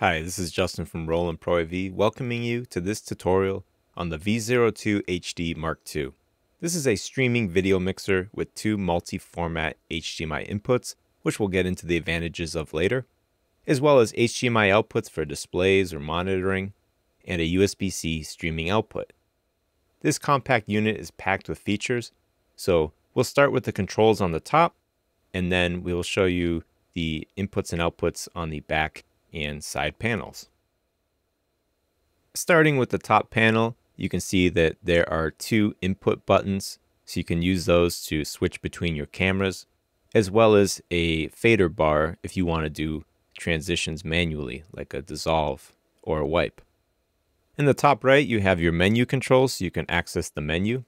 Hi, this is Justin from Roland Pro AV, welcoming you to this tutorial on the V02 HD Mark II. This is a streaming video mixer with two multi-format HDMI inputs, which we'll get into the advantages of later, as well as HDMI outputs for displays or monitoring, and a USB-C streaming output. This compact unit is packed with features, so we'll start with the controls on the top, and then we will show you the inputs and outputs on the back and side panels. Starting with the top panel, you can see that there are two input buttons, so you can use those to switch between your cameras, as well as a fader bar if you want to do transitions manually, like a dissolve or a wipe. In the top right, you have your menu controls, so you can access the menu.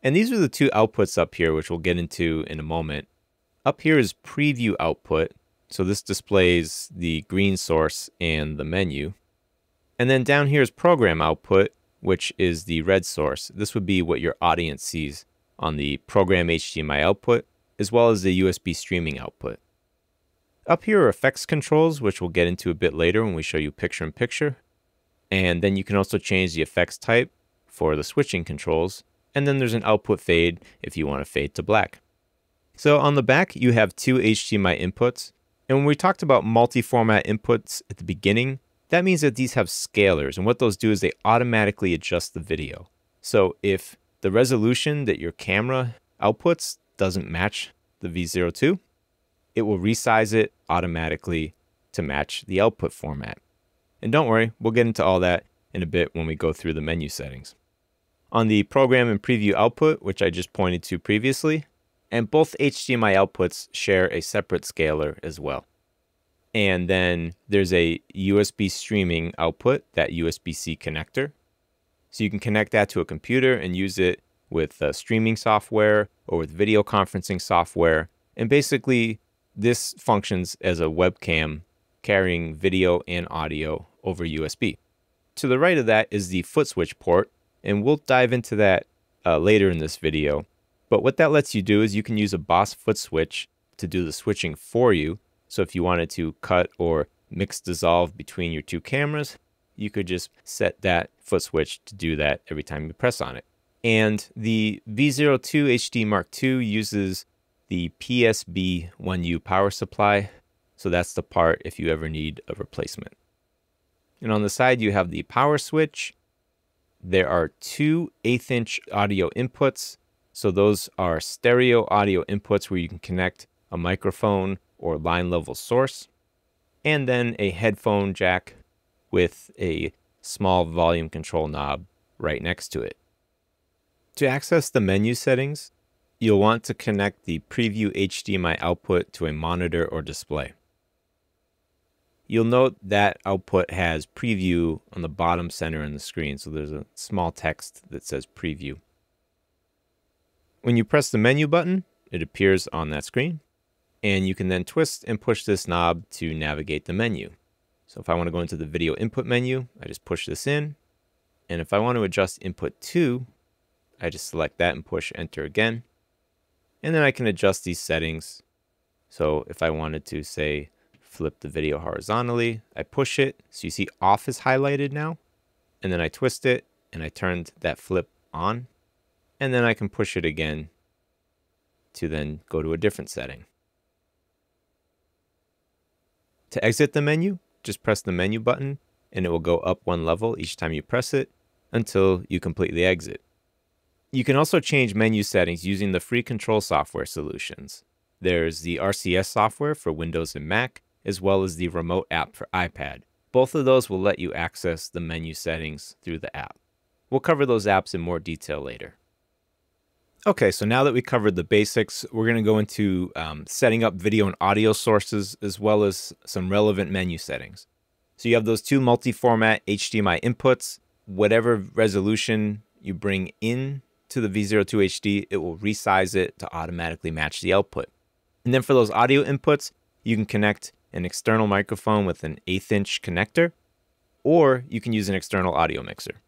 And these are the two outputs up here, which we'll get into in a moment. Up here is preview output, so this displays the green source and the menu. And then down here is program output, which is the red source. This would be what your audience sees on the program HDMI output, as well as the USB streaming output. Up here are effects controls, which we'll get into a bit later when we show you picture in picture. And then you can also change the effects type for the switching controls. And then there's an output fade if you want to fade to black. So on the back, you have two HDMI inputs. And when we talked about multi-format inputs at the beginning, that means that these have scalers. And what those do is they automatically adjust the video. So if the resolution that your camera outputs doesn't match the V02, it will resize it automatically to match the output format. And don't worry, we'll get into all that in a bit when we go through the menu settings. On the program and preview output, which I just pointed to previously, and both HDMI outputs share a separate scaler as well. And then there's a USB streaming output, that USB-C connector. So you can connect that to a computer and use it with uh, streaming software or with video conferencing software. And basically, this functions as a webcam carrying video and audio over USB. To the right of that is the foot switch port, and we'll dive into that uh, later in this video. But what that lets you do is you can use a Boss foot switch to do the switching for you. So if you wanted to cut or mix dissolve between your two cameras, you could just set that foot switch to do that every time you press on it. And the V02 HD Mark II uses the PSB 1U power supply. So that's the part if you ever need a replacement. And on the side, you have the power switch. There are two eighth inch audio inputs so those are stereo audio inputs where you can connect a microphone or line level source, and then a headphone jack with a small volume control knob right next to it. To access the menu settings, you'll want to connect the preview HDMI output to a monitor or display. You'll note that output has preview on the bottom center in the screen, so there's a small text that says preview. When you press the menu button, it appears on that screen. And you can then twist and push this knob to navigate the menu. So if I want to go into the video input menu, I just push this in. And if I want to adjust input 2, I just select that and push enter again. And then I can adjust these settings. So if I wanted to say flip the video horizontally, I push it. So you see off is highlighted now. And then I twist it and I turned that flip on and then I can push it again to then go to a different setting. To exit the menu, just press the menu button and it will go up one level each time you press it until you completely exit. You can also change menu settings using the free control software solutions. There's the RCS software for Windows and Mac, as well as the remote app for iPad. Both of those will let you access the menu settings through the app. We'll cover those apps in more detail later. Okay, so now that we covered the basics, we're going to go into um, setting up video and audio sources as well as some relevant menu settings. So you have those two multi-format HDMI inputs. Whatever resolution you bring in to the V02 HD, it will resize it to automatically match the output. And then for those audio inputs, you can connect an external microphone with an eighth inch connector, or you can use an external audio mixer.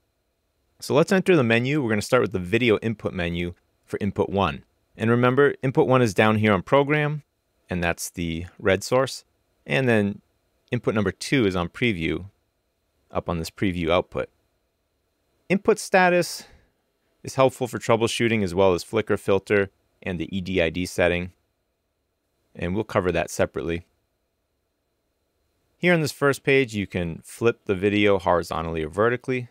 So let's enter the menu. We're going to start with the video input menu for input one. And remember, input one is down here on program, and that's the red source. And then input number two is on preview up on this preview output. Input status is helpful for troubleshooting as well as flicker filter and the EDID setting. And we'll cover that separately. Here on this first page, you can flip the video horizontally or vertically.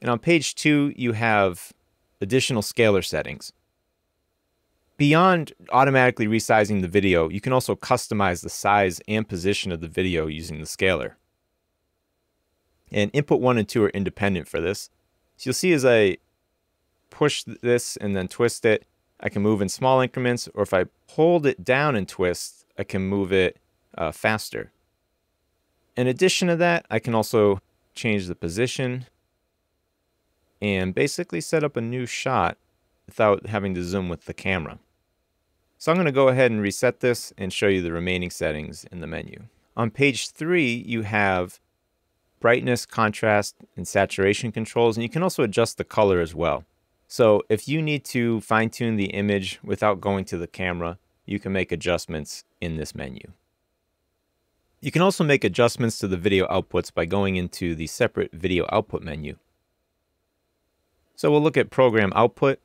And on page two, you have additional scaler settings. Beyond automatically resizing the video, you can also customize the size and position of the video using the scaler. And input one and two are independent for this. So you'll see as I push this and then twist it, I can move in small increments, or if I hold it down and twist, I can move it uh, faster. In addition to that, I can also change the position and basically set up a new shot without having to zoom with the camera. So I'm going to go ahead and reset this and show you the remaining settings in the menu. On page 3, you have brightness, contrast, and saturation controls, and you can also adjust the color as well. So if you need to fine tune the image without going to the camera, you can make adjustments in this menu. You can also make adjustments to the video outputs by going into the separate video output menu. So we'll look at program output.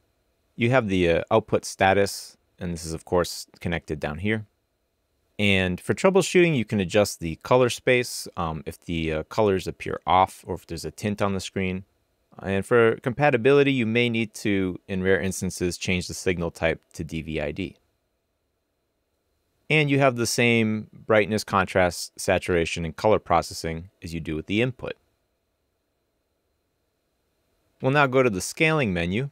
You have the uh, output status, and this is of course connected down here. And for troubleshooting, you can adjust the color space um, if the uh, colors appear off or if there's a tint on the screen. And for compatibility, you may need to, in rare instances, change the signal type to DVI-D. And you have the same brightness, contrast, saturation, and color processing as you do with the input. We'll now go to the scaling menu.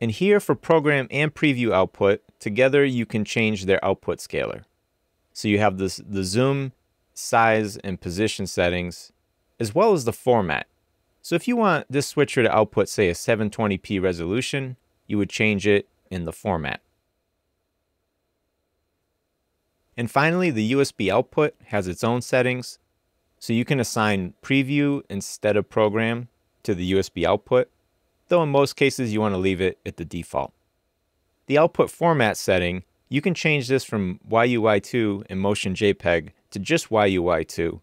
And here for program and preview output, together you can change their output scaler. So you have this, the zoom, size, and position settings, as well as the format. So if you want this switcher to output, say, a 720p resolution, you would change it in the format. And finally, the USB output has its own settings. So you can assign preview instead of program to the USB output, though in most cases you want to leave it at the default. The output format setting, you can change this from YUY2 and Motion JPEG to just YUY2.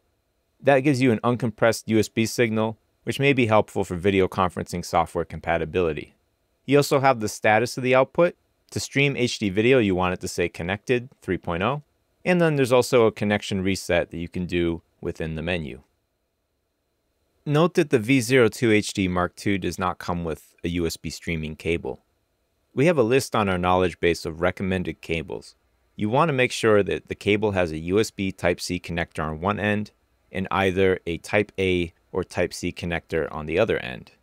That gives you an uncompressed USB signal, which may be helpful for video conferencing software compatibility. You also have the status of the output. To stream HD video, you want it to say connected 3.0. And then there's also a connection reset that you can do within the menu. Note that the V02HD Mark II does not come with a USB streaming cable. We have a list on our knowledge base of recommended cables. You want to make sure that the cable has a USB Type-C connector on one end and either a Type-A or Type-C connector on the other end.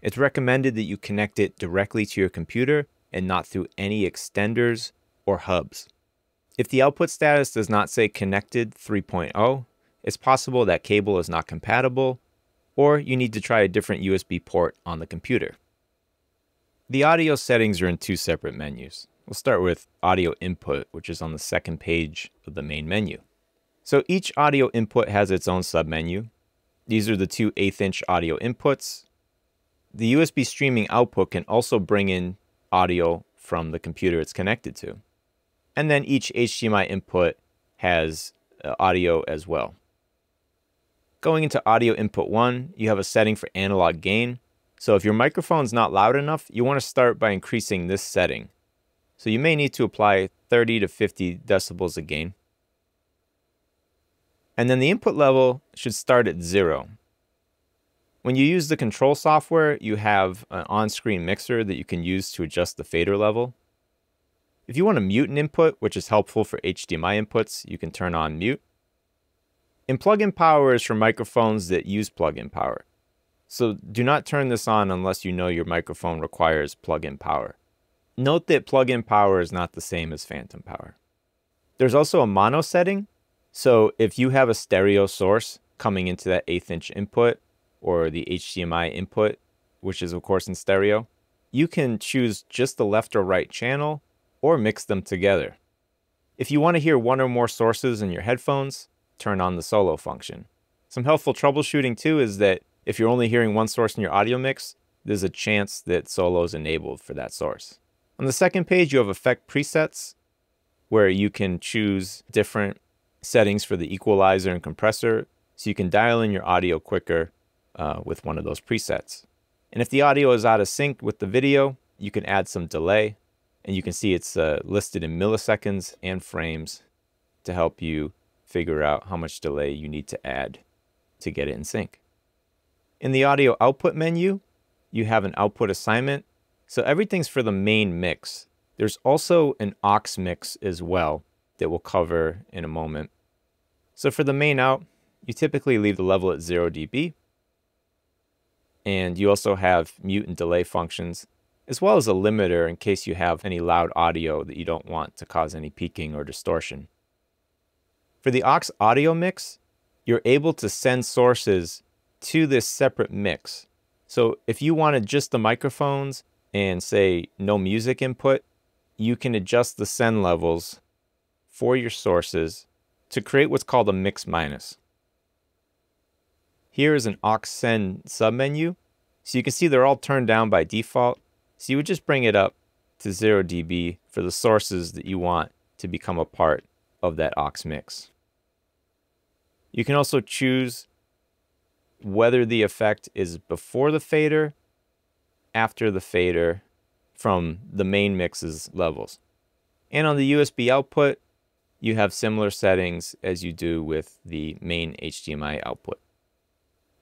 It's recommended that you connect it directly to your computer and not through any extenders or hubs. If the output status does not say connected 3.0, it's possible that cable is not compatible, or you need to try a different USB port on the computer. The audio settings are in two separate menus. We'll start with audio input, which is on the second page of the main menu. So each audio input has its own submenu. These are the two eighth inch audio inputs. The USB streaming output can also bring in audio from the computer it's connected to. And then each HDMI input has uh, audio as well. Going into audio input 1, you have a setting for analog gain. So if your microphone's not loud enough, you want to start by increasing this setting. So you may need to apply 30 to 50 decibels of gain. And then the input level should start at zero. When you use the control software, you have an on-screen mixer that you can use to adjust the fader level. If you want to mute an input, which is helpful for HDMI inputs, you can turn on mute. And plug-in power is for microphones that use plug-in power. So do not turn this on unless you know your microphone requires plug-in power. Note that plug-in power is not the same as phantom power. There's also a mono setting. So if you have a stereo source coming into that eighth inch input or the HDMI input, which is of course in stereo, you can choose just the left or right channel or mix them together. If you want to hear one or more sources in your headphones, turn on the solo function. Some helpful troubleshooting too is that if you're only hearing one source in your audio mix, there's a chance that solo is enabled for that source. On the second page, you have effect presets where you can choose different settings for the equalizer and compressor so you can dial in your audio quicker uh, with one of those presets. And if the audio is out of sync with the video, you can add some delay and you can see it's uh, listed in milliseconds and frames to help you figure out how much delay you need to add to get it in sync. In the audio output menu, you have an output assignment. So everything's for the main mix. There's also an aux mix as well that we'll cover in a moment. So for the main out, you typically leave the level at 0 dB. And you also have mute and delay functions, as well as a limiter in case you have any loud audio that you don't want to cause any peaking or distortion. For the aux audio mix, you're able to send sources to this separate mix. So if you wanted just the microphones and say no music input, you can adjust the send levels for your sources to create what's called a mix minus. Here is an aux send submenu. So you can see they're all turned down by default. So you would just bring it up to 0 dB for the sources that you want to become a part of that aux mix. You can also choose whether the effect is before the fader, after the fader from the main mix's levels. And on the USB output, you have similar settings as you do with the main HDMI output.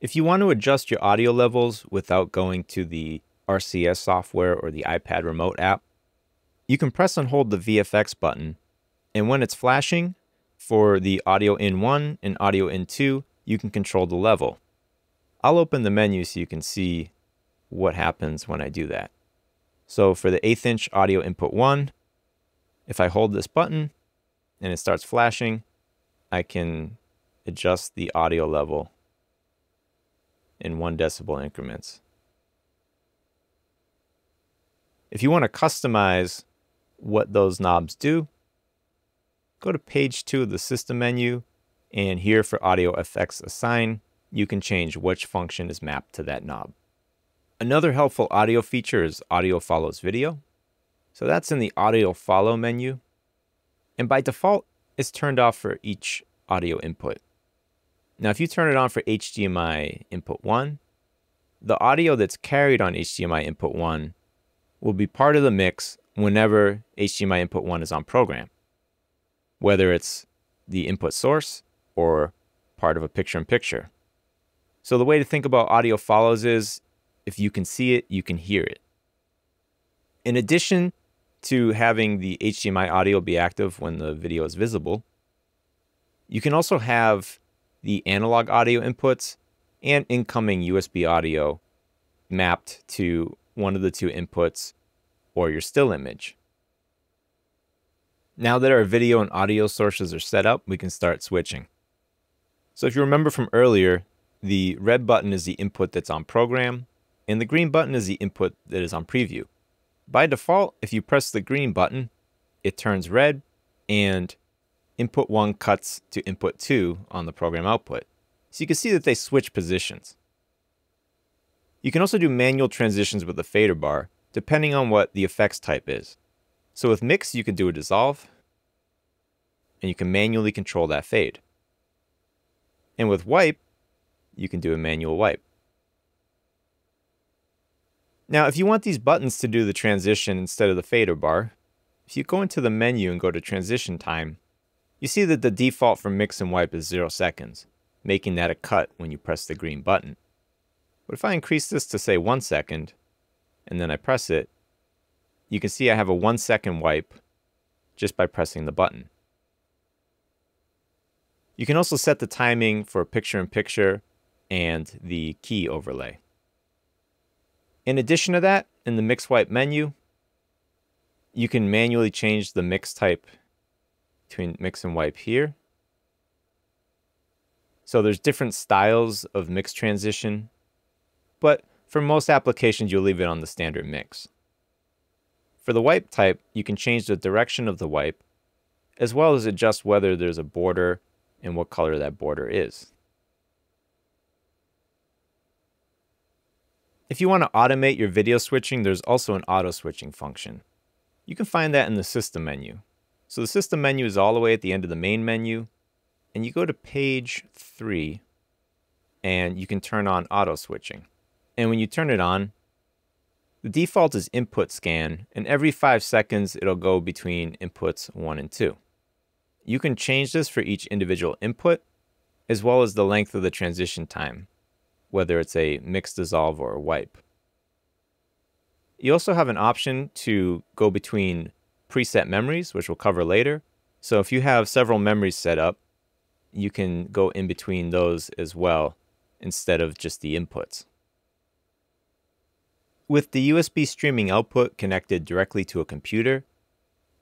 If you want to adjust your audio levels without going to the RCS software or the iPad remote app, you can press and hold the VFX button, and when it's flashing, for the audio in 1 and audio in 2, you can control the level. I'll open the menu so you can see what happens when I do that. So for the eighth inch audio input 1, if I hold this button and it starts flashing, I can adjust the audio level in one decibel increments. If you want to customize what those knobs do, go to page two of the system menu and here for audio effects assign, you can change which function is mapped to that knob. Another helpful audio feature is audio follows video. So that's in the audio follow menu. And by default, it's turned off for each audio input. Now, if you turn it on for HDMI input 1, the audio that's carried on HDMI input 1 will be part of the mix whenever HDMI input 1 is on program, whether it's the input source or part of a picture in picture. So the way to think about audio follows is if you can see it, you can hear it. In addition to having the HDMI audio be active when the video is visible, you can also have the analog audio inputs and incoming USB audio mapped to one of the two inputs or your still image. Now that our video and audio sources are set up, we can start switching. So if you remember from earlier, the red button is the input that's on program, and the green button is the input that is on preview. By default, if you press the green button, it turns red and input 1 cuts to input 2 on the program output. So you can see that they switch positions. You can also do manual transitions with the fader bar, depending on what the effects type is. So with mix, you can do a dissolve, and you can manually control that fade. And with wipe, you can do a manual wipe. Now, if you want these buttons to do the transition instead of the fader bar, if you go into the menu and go to transition time, you see that the default for mix and wipe is 0 seconds, making that a cut when you press the green button. But if I increase this to say 1 second, and then I press it, you can see I have a 1 second wipe just by pressing the button. You can also set the timing for picture-in-picture and the key overlay. In addition to that, in the mix wipe menu, you can manually change the mix type between mix and wipe here. So there's different styles of mix transition, but for most applications, you'll leave it on the standard mix. For the wipe type, you can change the direction of the wipe, as well as adjust whether there's a border and what color that border is. If you want to automate your video switching, there's also an auto switching function. You can find that in the system menu. So the system menu is all the way at the end of the main menu, and you go to page three and you can turn on auto switching. And when you turn it on, the default is input scan, and every five seconds it'll go between inputs one and two. You can change this for each individual input, as well as the length of the transition time, whether it's a mix dissolve or a wipe. You also have an option to go between preset memories, which we'll cover later. So if you have several memories set up, you can go in between those as well instead of just the inputs. With the USB streaming output connected directly to a computer,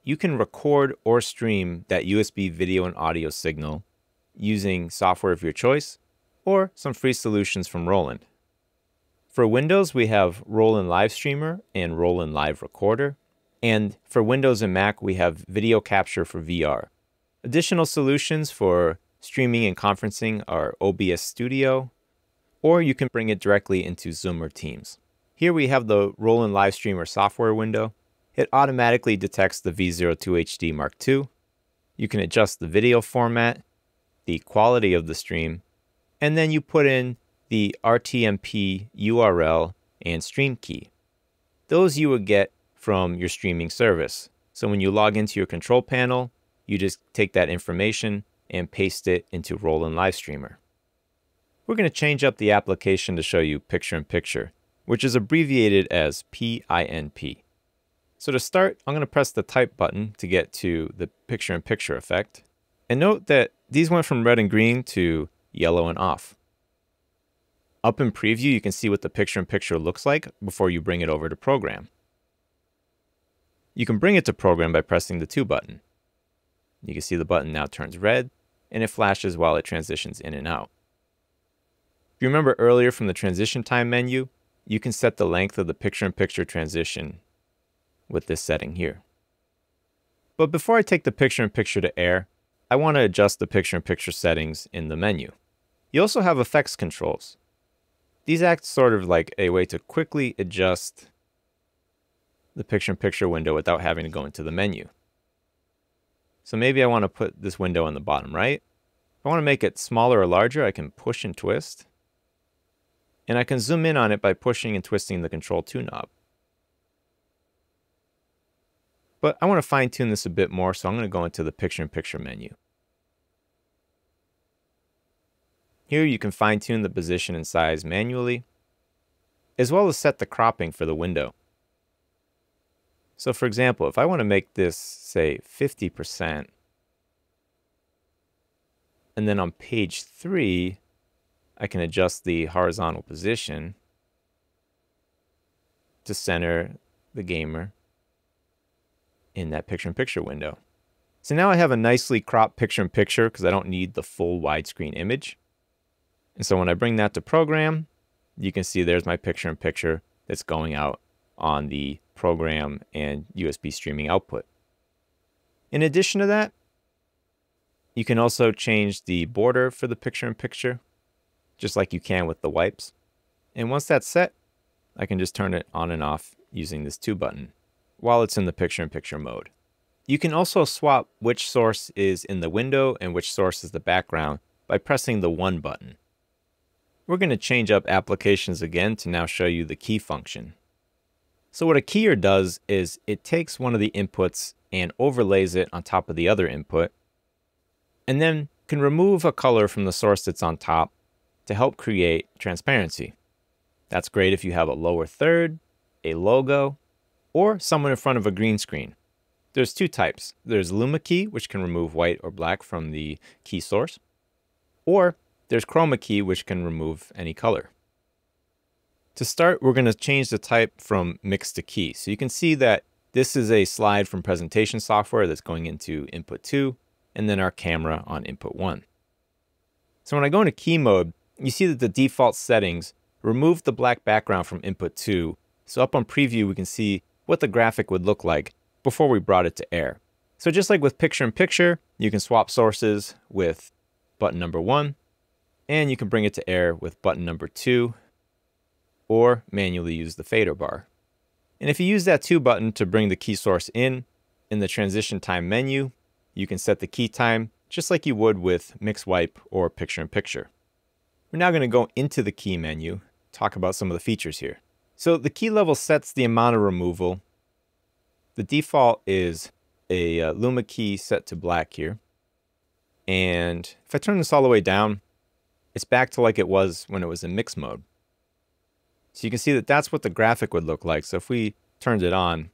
you can record or stream that USB video and audio signal using software of your choice or some free solutions from Roland. For Windows, we have Roland Live Streamer and Roland Live Recorder. And for Windows and Mac, we have Video Capture for VR. Additional solutions for streaming and conferencing are OBS Studio, or you can bring it directly into Zoom or Teams. Here we have the Roland Live Streamer software window. It automatically detects the V02HD Mark II. You can adjust the video format, the quality of the stream, and then you put in the RTMP URL and stream key. Those you would get from your streaming service. So when you log into your control panel, you just take that information and paste it into Roland Live Streamer. We're going to change up the application to show you picture-in-picture, which is abbreviated as PINP. So to start, I'm going to press the type button to get to the picture-in-picture -picture effect. And note that these went from red and green to yellow and off. Up in preview, you can see what the picture-in-picture -picture looks like before you bring it over to program. You can bring it to program by pressing the 2 button. You can see the button now turns red, and it flashes while it transitions in and out. If you remember earlier from the transition time menu, you can set the length of the picture-in-picture -picture transition with this setting here. But before I take the picture-in-picture -picture to air, I want to adjust the picture-in-picture -picture settings in the menu. You also have effects controls. These act sort of like a way to quickly adjust the picture-in-picture -picture window without having to go into the menu. So maybe I want to put this window on the bottom right. If I want to make it smaller or larger, I can push and twist and I can zoom in on it by pushing and twisting the Control 2 knob. But I want to fine tune this a bit more, so I'm going to go into the picture-in-picture -picture menu. Here you can fine tune the position and size manually, as well as set the cropping for the window. So for example, if I want to make this, say, 50%, and then on page 3, I can adjust the horizontal position to center the gamer in that picture-in-picture -picture window. So now I have a nicely cropped picture-in-picture because I don't need the full widescreen image. And so when I bring that to program, you can see there's my picture-in-picture -picture that's going out on the program and USB streaming output. In addition to that, you can also change the border for the picture-in-picture. -picture just like you can with the wipes. And once that's set, I can just turn it on and off using this 2 button while it's in the picture-in-picture -picture mode. You can also swap which source is in the window and which source is the background by pressing the 1 button. We're going to change up applications again to now show you the key function. So what a keyer does is it takes one of the inputs and overlays it on top of the other input, and then can remove a color from the source that's on top to help create transparency. That's great if you have a lower third, a logo, or someone in front of a green screen. There's two types. There's Luma key, which can remove white or black from the key source, or there's Chroma key, which can remove any color. To start, we're going to change the type from mix to key. So you can see that this is a slide from presentation software that's going into input 2, and then our camera on input 1. So when I go into key mode, you see that the default settings remove the black background from input 2. So up on preview, we can see what the graphic would look like before we brought it to air. So just like with picture-in-picture, -picture, you can swap sources with button number 1, and you can bring it to air with button number 2, or manually use the fader bar. And if you use that 2 button to bring the key source in, in the transition time menu, you can set the key time just like you would with mix wipe or Picture-in-Picture. We're now going to go into the key menu, talk about some of the features here. So the key level sets the amount of removal. The default is a uh, Luma key set to black here. And if I turn this all the way down, it's back to like it was when it was in mix mode. So you can see that that's what the graphic would look like. So if we turned it on,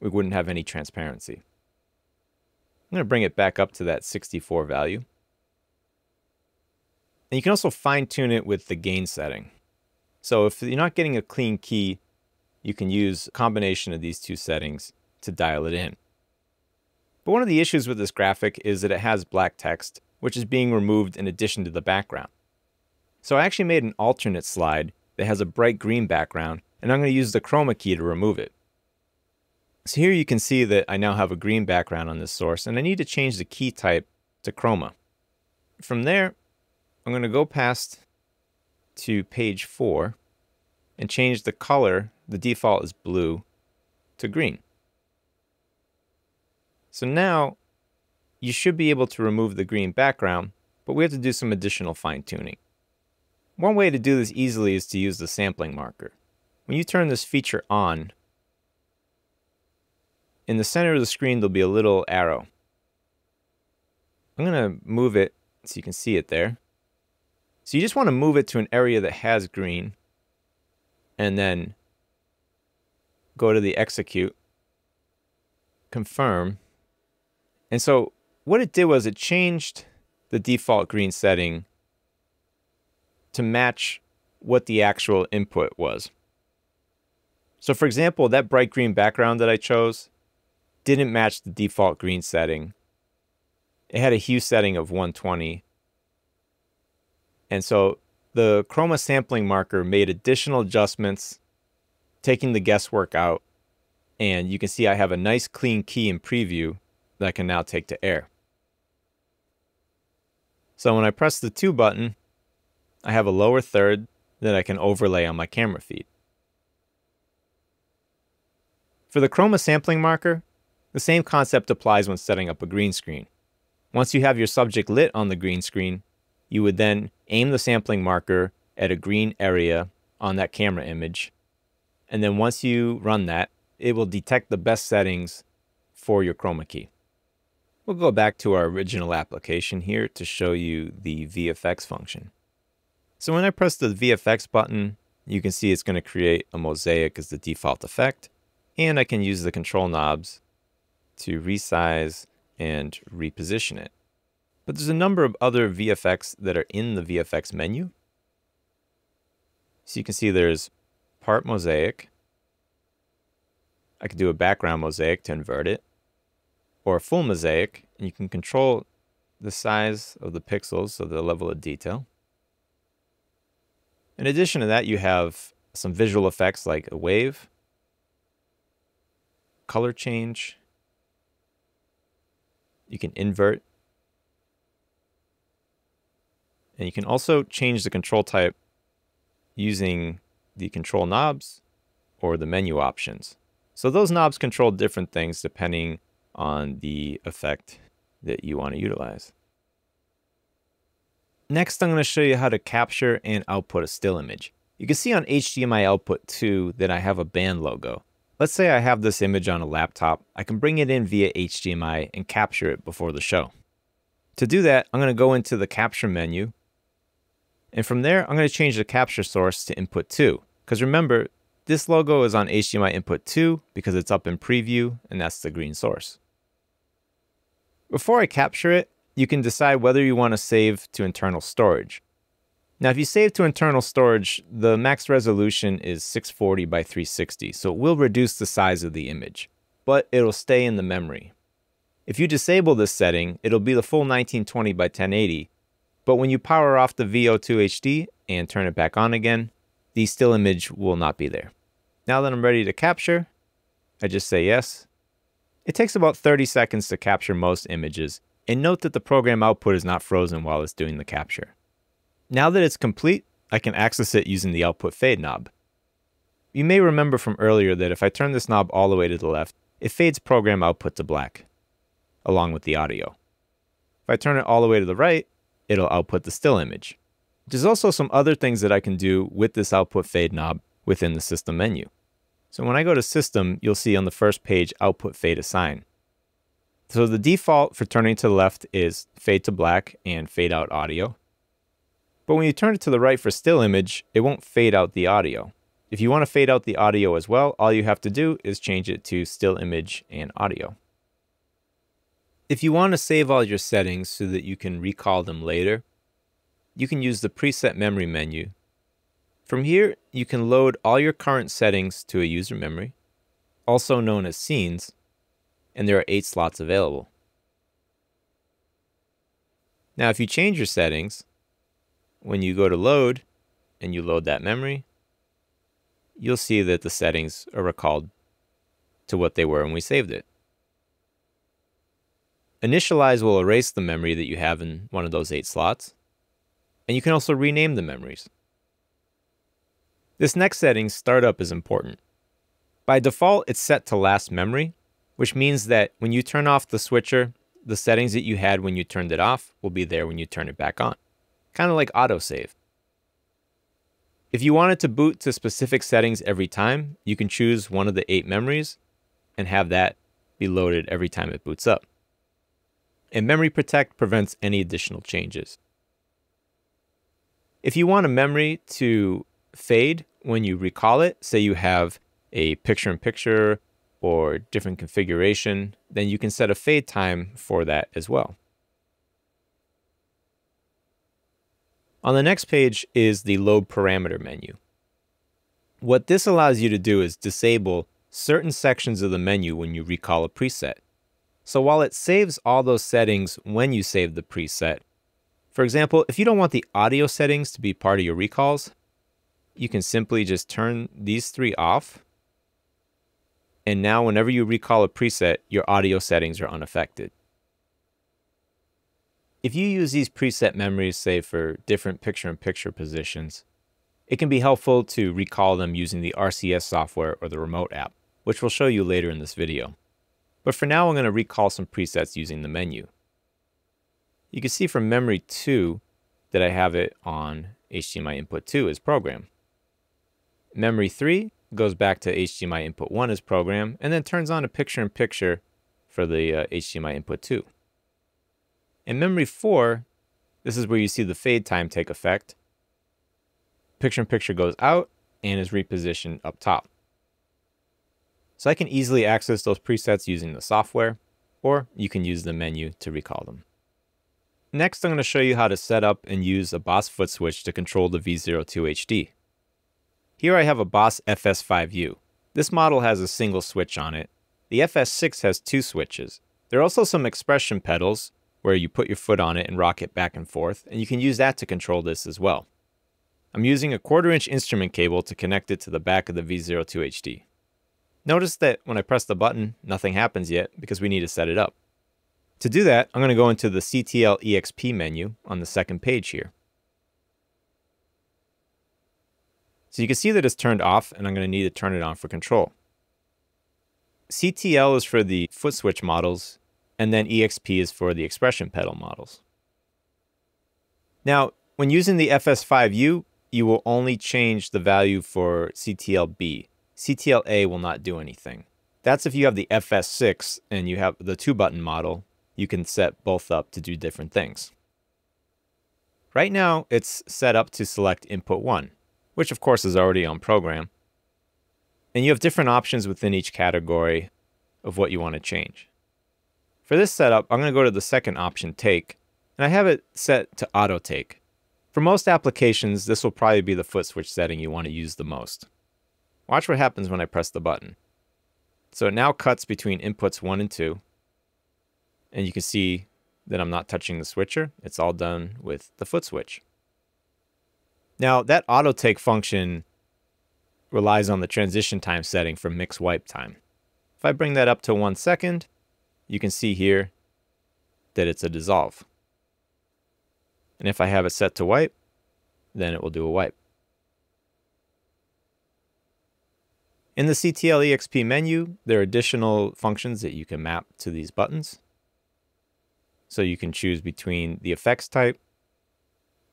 we wouldn't have any transparency. I'm going to bring it back up to that 64 value. And you can also fine tune it with the gain setting. So if you're not getting a clean key, you can use a combination of these two settings to dial it in. But one of the issues with this graphic is that it has black text, which is being removed in addition to the background. So I actually made an alternate slide that has a bright green background, and I'm going to use the chroma key to remove it. So here you can see that I now have a green background on this source, and I need to change the key type to chroma. From there, I'm going to go past to page 4 and change the color, the default is blue, to green. So now you should be able to remove the green background, but we have to do some additional fine tuning. One way to do this easily is to use the sampling marker. When you turn this feature on, in the center of the screen, there'll be a little arrow. I'm going to move it so you can see it there. So you just want to move it to an area that has green and then go to the execute, confirm. And so what it did was it changed the default green setting to match what the actual input was. So for example, that bright green background that I chose, didn't match the default green setting. It had a hue setting of 120. And so the chroma sampling marker made additional adjustments, taking the guesswork out. And you can see I have a nice clean key in preview that I can now take to air. So when I press the 2 button, I have a lower third that I can overlay on my camera feed. For the chroma sampling marker, the same concept applies when setting up a green screen. Once you have your subject lit on the green screen, you would then aim the sampling marker at a green area on that camera image. And then once you run that, it will detect the best settings for your chroma key. We'll go back to our original application here to show you the VFX function. So when I press the VFX button, you can see it's going to create a mosaic as the default effect, and I can use the control knobs to resize and reposition it. But there's a number of other VFX that are in the VFX menu. So you can see there's part mosaic. I could do a background mosaic to invert it, or a full mosaic, and you can control the size of the pixels, so the level of detail. In addition to that, you have some visual effects like a wave, color change, you can invert. And you can also change the control type using the control knobs or the menu options. So those knobs control different things depending on the effect that you want to utilize. Next, I'm going to show you how to capture and output a still image. You can see on HDMI output 2 that I have a band logo. Let's say I have this image on a laptop. I can bring it in via HDMI and capture it before the show. To do that, I'm going to go into the capture menu. And from there, I'm going to change the capture source to input 2. Because remember, this logo is on HDMI input 2 because it's up in preview and that's the green source. Before I capture it, you can decide whether you want to save to internal storage. Now, if you save to internal storage, the max resolution is 640 by 360, so it will reduce the size of the image, but it'll stay in the memory. If you disable this setting, it'll be the full 1920 by 1080, but when you power off the V02 HD and turn it back on again, the still image will not be there. Now that I'm ready to capture, I just say yes. It takes about 30 seconds to capture most images, and note that the program output is not frozen while it's doing the capture. Now that it's complete, I can access it using the output fade knob. You may remember from earlier that if I turn this knob all the way to the left, it fades program output to black, along with the audio. If I turn it all the way to the right, it'll output the still image. There's also some other things that I can do with this output fade knob within the system menu. So when I go to system, you'll see on the first page output fade assign. So the default for turning to the left is fade to black and fade out audio. But when you turn it to the right for still image, it won't fade out the audio. If you want to fade out the audio as well, all you have to do is change it to still image and audio. If you want to save all your settings so that you can recall them later, you can use the preset memory menu. From here, you can load all your current settings to a user memory, also known as scenes, and there are eight slots available. Now, if you change your settings, when you go to load and you load that memory, you'll see that the settings are recalled to what they were when we saved it. Initialize will erase the memory that you have in one of those eight slots, and you can also rename the memories. This next setting, startup, is important. By default, it's set to last memory, which means that when you turn off the switcher, the settings that you had when you turned it off will be there when you turn it back on. Kind of like autosave. If you wanted to boot to specific settings every time, you can choose one of the eight memories and have that be loaded every time it boots up. And Memory Protect prevents any additional changes. If you want a memory to fade when you recall it, say you have a picture in picture or different configuration, then you can set a fade time for that as well. On the next page is the load parameter menu. What this allows you to do is disable certain sections of the menu when you recall a preset. So while it saves all those settings when you save the preset, for example, if you don't want the audio settings to be part of your recalls, you can simply just turn these three off. And now whenever you recall a preset, your audio settings are unaffected. If you use these preset memories, say for different picture-in-picture positions, it can be helpful to recall them using the RCS software or the remote app, which we'll show you later in this video. But for now, I'm going to recall some presets using the menu. You can see from memory 2 that I have it on HDMI input 2 as program. Memory 3 goes back to HDMI input 1 as program, and then turns on a picture-in-picture for the uh, HDMI input 2. In memory 4, this is where you see the fade time take effect. Picture-in-picture goes out and is repositioned up top. So I can easily access those presets using the software, or you can use the menu to recall them. Next, I'm going to show you how to set up and use a Boss foot switch to control the V02 HD. Here I have a Boss FS5U. This model has a single switch on it. The FS6 has two switches. There are also some expression pedals where you put your foot on it and rock it back and forth, and you can use that to control this as well. I'm using a quarter inch instrument cable to connect it to the back of the V02 HD. Notice that when I press the button, nothing happens yet because we need to set it up. To do that, I'm going to go into the CTL EXP menu on the second page here. So you can see that it's turned off and I'm going to need to turn it on for control. CTL is for the foot switch models and then EXP is for the expression pedal models. Now, when using the FS5U, you will only change the value for CTLB. CTLA will not do anything. That's if you have the FS6 and you have the two button model, you can set both up to do different things. Right now, it's set up to select input 1 which of course is already on program. And you have different options within each category of what you want to change. For this setup, I'm going to go to the second option, take, and I have it set to auto take. For most applications, this will probably be the foot switch setting you want to use the most. Watch what happens when I press the button. So it now cuts between inputs 1 and 2, and you can see that I'm not touching the switcher. It's all done with the foot switch. Now, that auto take function relies on the transition time setting for mix wipe time. If I bring that up to one second, you can see here that it's a dissolve. And if I have it set to wipe, then it will do a wipe. In the CTL EXP menu, there are additional functions that you can map to these buttons. So you can choose between the effects type,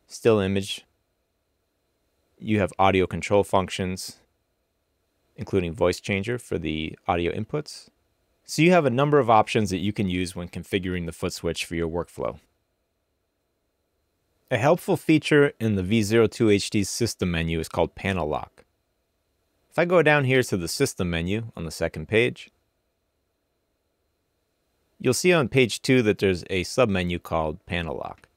still image. You have audio control functions, including voice changer for the audio inputs. So you have a number of options that you can use when configuring the foot switch for your workflow. A helpful feature in the V02HD's system menu is called panel lock. If I go down here to the system menu on the second page, you'll see on page 2 that there's a submenu called panel lock.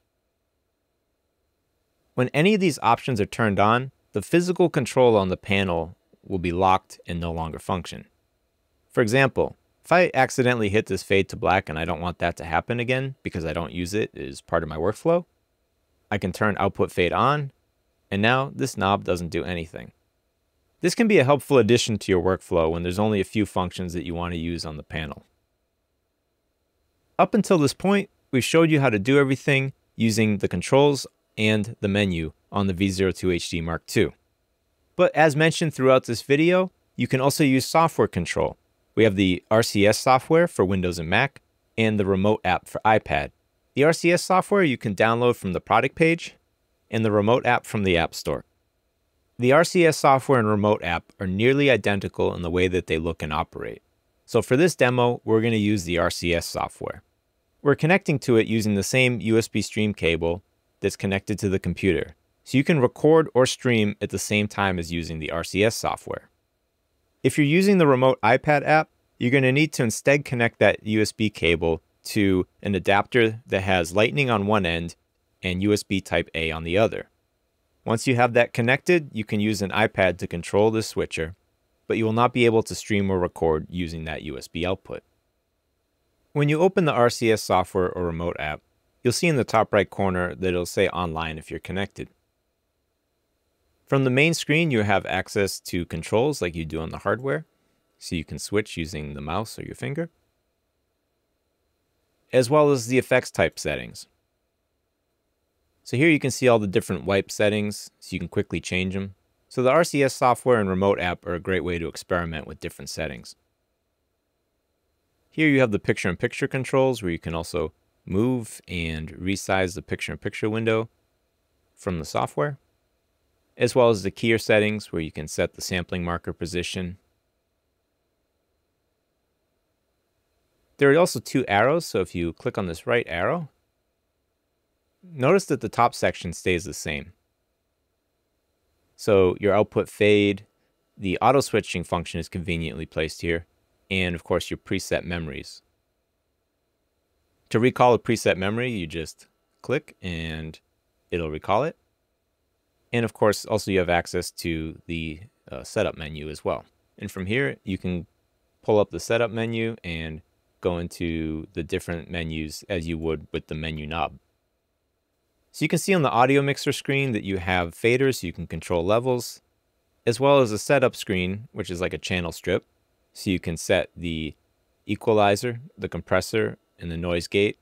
When any of these options are turned on, the physical control on the panel will be locked and no longer function. For example, if I accidentally hit this fade to black and I don't want that to happen again because I don't use it as part of my workflow, I can turn output fade on, and now this knob doesn't do anything. This can be a helpful addition to your workflow when there's only a few functions that you want to use on the panel. Up until this point, we've showed you how to do everything using the controls and the menu on the V02HD Mark II. But as mentioned throughout this video, you can also use software control. We have the RCS software for Windows and Mac, and the remote app for iPad. The RCS software you can download from the product page, and the remote app from the App Store. The RCS software and remote app are nearly identical in the way that they look and operate. So for this demo, we're going to use the RCS software. We're connecting to it using the same USB stream cable that's connected to the computer. So you can record or stream at the same time as using the RCS software. If you're using the remote iPad app, you're going to need to instead connect that USB cable to an adapter that has lightning on one end and USB type A on the other. Once you have that connected, you can use an iPad to control the switcher, but you will not be able to stream or record using that USB output. When you open the RCS software or remote app, you'll see in the top right corner that it'll say online if you're connected. From the main screen, you have access to controls like you do on the hardware, so you can switch using the mouse or your finger, as well as the effects type settings. So here you can see all the different wipe settings, so you can quickly change them. So the RCS software and remote app are a great way to experiment with different settings. Here you have the picture-in-picture controls where you can also move and resize the picture-in-picture window from the software, as well as the keyer settings where you can set the sampling marker position. There are also two arrows, so if you click on this right arrow, notice that the top section stays the same. So your output fade, the auto switching function is conveniently placed here, and of course your preset memories. To recall a preset memory, you just click and it'll recall it. And of course, also you have access to the uh, setup menu as well. And from here, you can pull up the setup menu and go into the different menus as you would with the menu knob. So you can see on the audio mixer screen that you have faders, so you can control levels, as well as a setup screen, which is like a channel strip. So you can set the equalizer, the compressor, and the noise gate,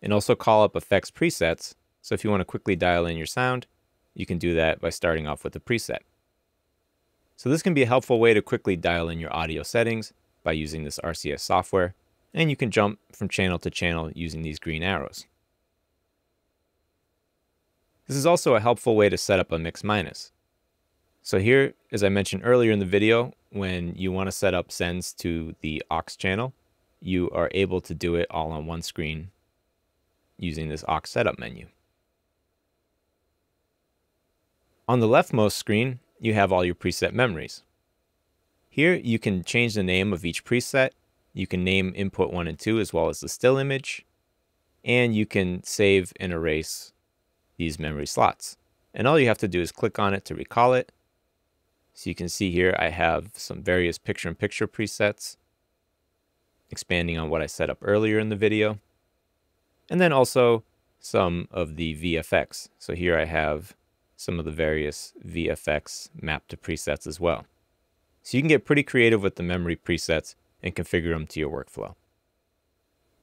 and also call up effects presets. So if you want to quickly dial in your sound, you can do that by starting off with a preset. So this can be a helpful way to quickly dial in your audio settings by using this RCS software, and you can jump from channel to channel using these green arrows. This is also a helpful way to set up a mix minus. So here, as I mentioned earlier in the video, when you want to set up sends to the aux channel, you are able to do it all on one screen using this aux setup menu. On the leftmost screen, you have all your preset memories. Here, you can change the name of each preset. You can name input 1 and 2 as well as the still image. And you can save and erase these memory slots. And all you have to do is click on it to recall it. So you can see here I have some various picture-in-picture -picture presets expanding on what I set up earlier in the video. And then also some of the VFX. So here I have some of the various VFX mapped to presets as well. So you can get pretty creative with the memory presets and configure them to your workflow.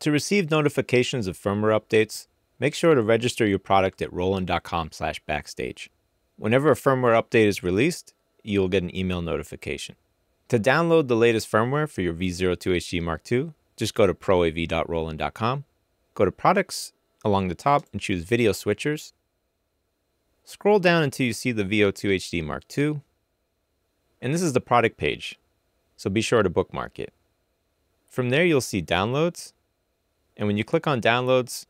To receive notifications of firmware updates, make sure to register your product at roland.com slash backstage. Whenever a firmware update is released, you'll get an email notification. To download the latest firmware for your V02HD Mark II, just go to proav.roland.com go to Products along the top and choose Video Switchers. Scroll down until you see the V02 HD Mark II. And this is the product page, so be sure to bookmark it. From there, you'll see Downloads. And when you click on Downloads,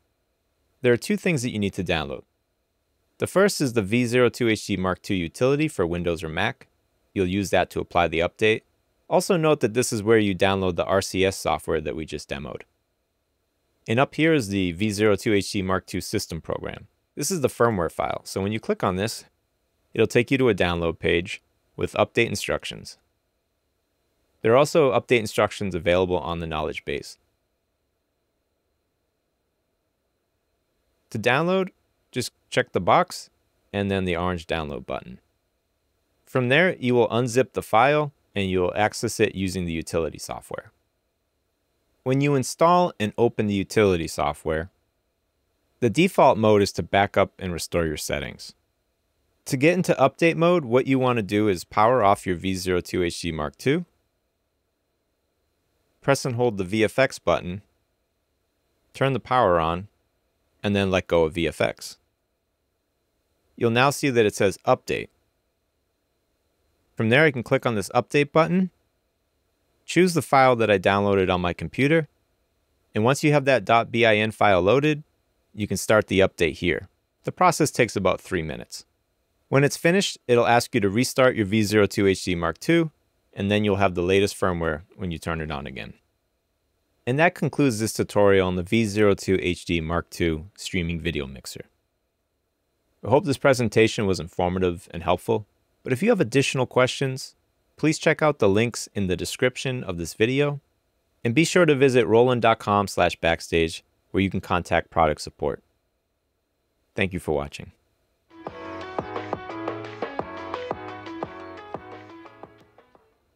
there are two things that you need to download. The first is the V02 HD Mark II utility for Windows or Mac. You'll use that to apply the update. Also note that this is where you download the RCS software that we just demoed. And up here is the V02 HD Mark II system program. This is the firmware file, so when you click on this, it'll take you to a download page with update instructions. There are also update instructions available on the knowledge base. To download, just check the box and then the orange download button. From there, you will unzip the file and you'll access it using the utility software. When you install and open the utility software, the default mode is to back up and restore your settings. To get into update mode, what you want to do is power off your V02 HD Mark II, press and hold the VFX button, turn the power on, and then let go of VFX. You'll now see that it says Update. From there, I can click on this Update button, choose the file that I downloaded on my computer, and once you have that .bin file loaded, you can start the update here. The process takes about three minutes. When it's finished, it'll ask you to restart your V02 HD Mark II, and then you'll have the latest firmware when you turn it on again. And that concludes this tutorial on the V02 HD Mark II streaming video mixer. I hope this presentation was informative and helpful, but if you have additional questions, please check out the links in the description of this video, and be sure to visit roland.com slash backstage where you can contact product support. Thank you for watching.